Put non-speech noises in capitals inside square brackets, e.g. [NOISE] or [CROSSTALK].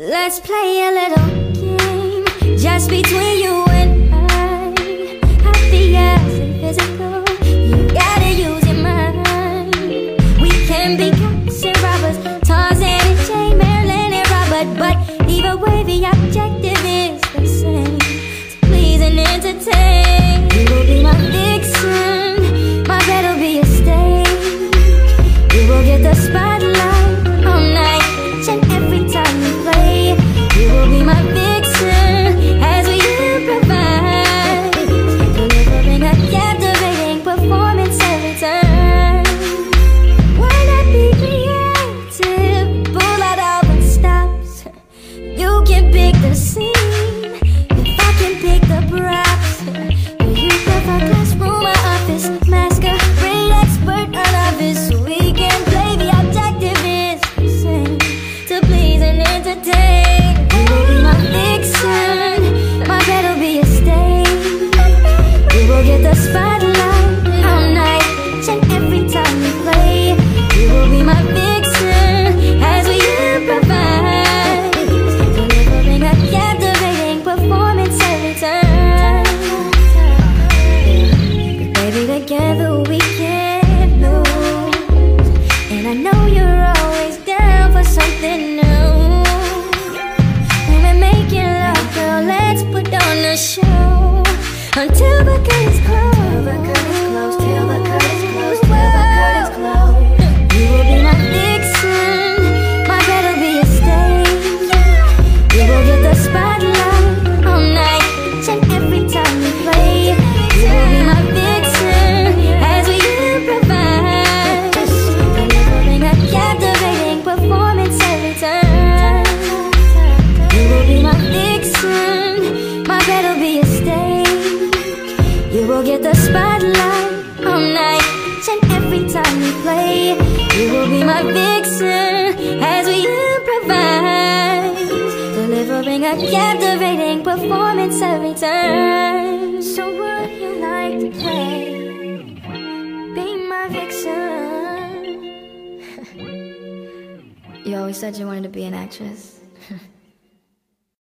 Let's play a little game just between you until the curtains close. Till the curtains close. Till the curtains close. Till the curtains close. You will be my vixen. My bed will be a stain. You will get the spotlight all night, each and every time you play. You will be my vixen as we improvise, delivering a captivating performance every time. You will be my vixen, my bed will be a will get the spotlight all night, and every time you play. You will be my vixen as we improvise, delivering a captivating performance every time. So would you like to play? Be my vixen. [LAUGHS] you always said you wanted to be an actress. [LAUGHS]